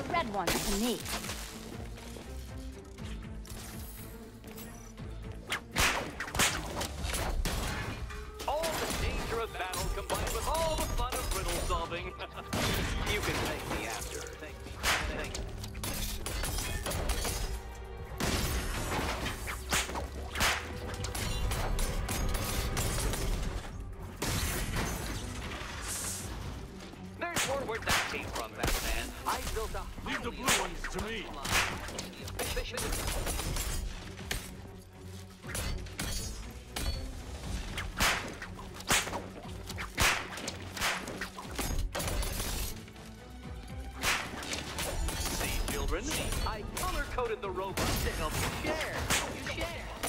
The red one's to me. Leave the blue ones to me. See, children, I color-coded the robots to help you share. You share.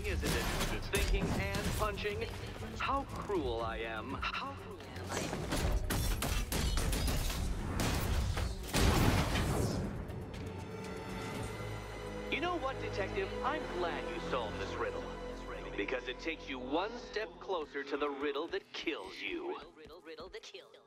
Confusing, isn't it? Thinking and punching. How cruel I am. How cruel I? You know what, Detective? I'm glad you solved this riddle. Because it takes you one step closer to the riddle that kills you. Riddle, riddle that kills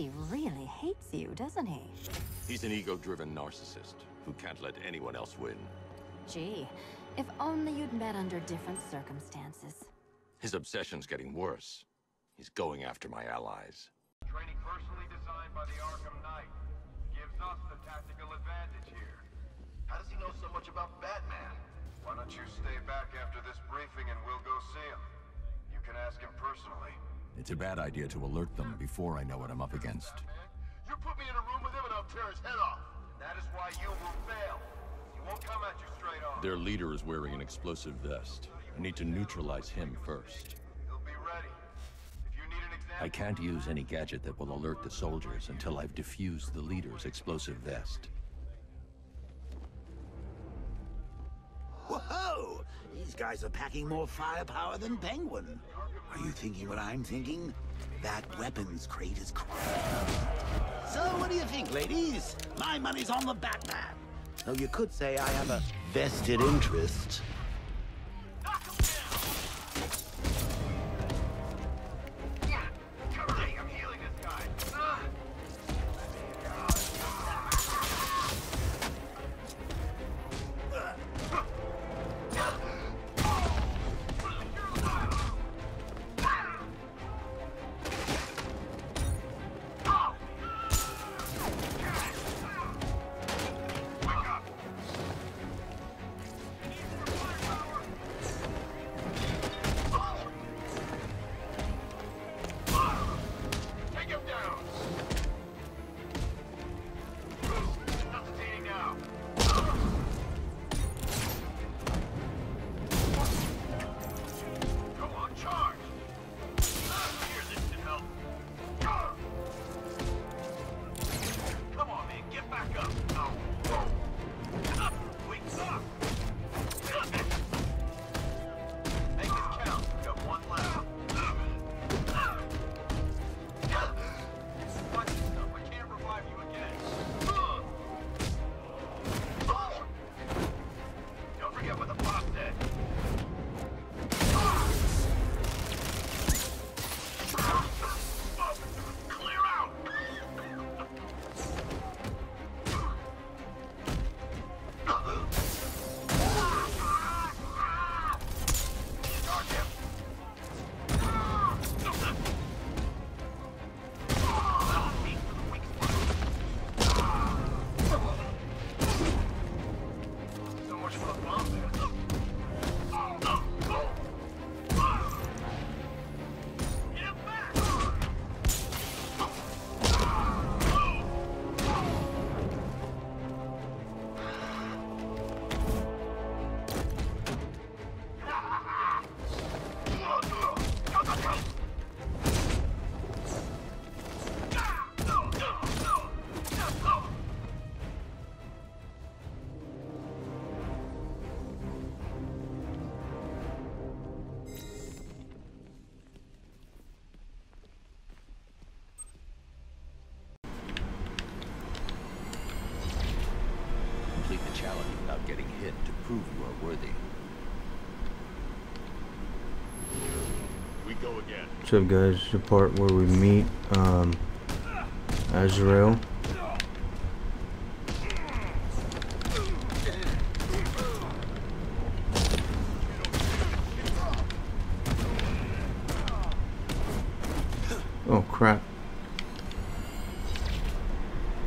you. Eddie really hates you, doesn't he? He's an ego-driven narcissist who can't let anyone else win. Gee, if only you'd met under different circumstances. His obsession's getting worse. He's going after my allies. Training personally designed by the Arkham Knight. Gives us the tactical advantage here. How does he know so much about Batman? Why don't you stay back after this briefing and we'll go see It's a bad idea to alert them before I know what I'm up against. You put me in a room with him and I'll tear his head off. That is why you will fail. He won't come at you straight on. Their leader is wearing an explosive vest. I need to neutralize him first. He'll be ready. If you need an example... I can't use any gadget that will alert the soldiers until I've defused the leader's explosive vest. Whoa! These guys are packing more firepower than Penguin. Are you thinking what I'm thinking? That weapons crate is crazy. So what do you think, ladies? My money's on the Batman. Though you could say I have a vested interest. Challenge without getting hit to prove you are worthy. We go again. What's up, guys? The part where we meet um, Azrael. Oh crap!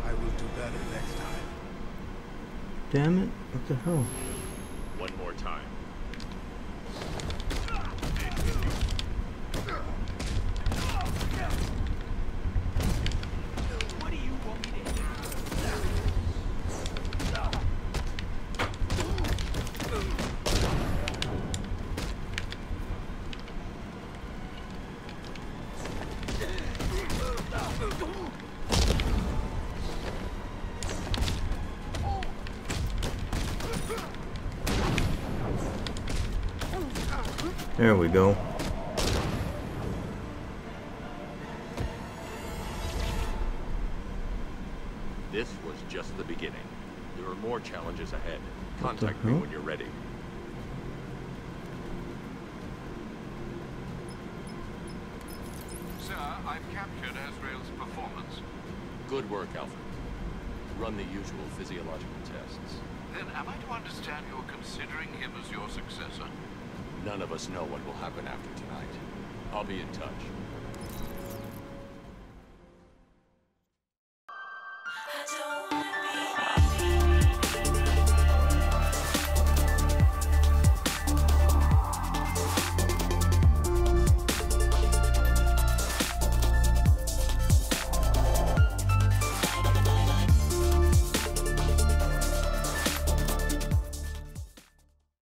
I will do better next time. Damn it! What the hell? One more time. There we go. This was just the beginning. There are more challenges ahead. Contact me when you're ready. Sir, I've captured Azrael's performance. Good work, Alfred. Run the usual physiological tests. Then am I to understand you're considering him as your successor? None of us know what will happen after tonight. I'll be in touch.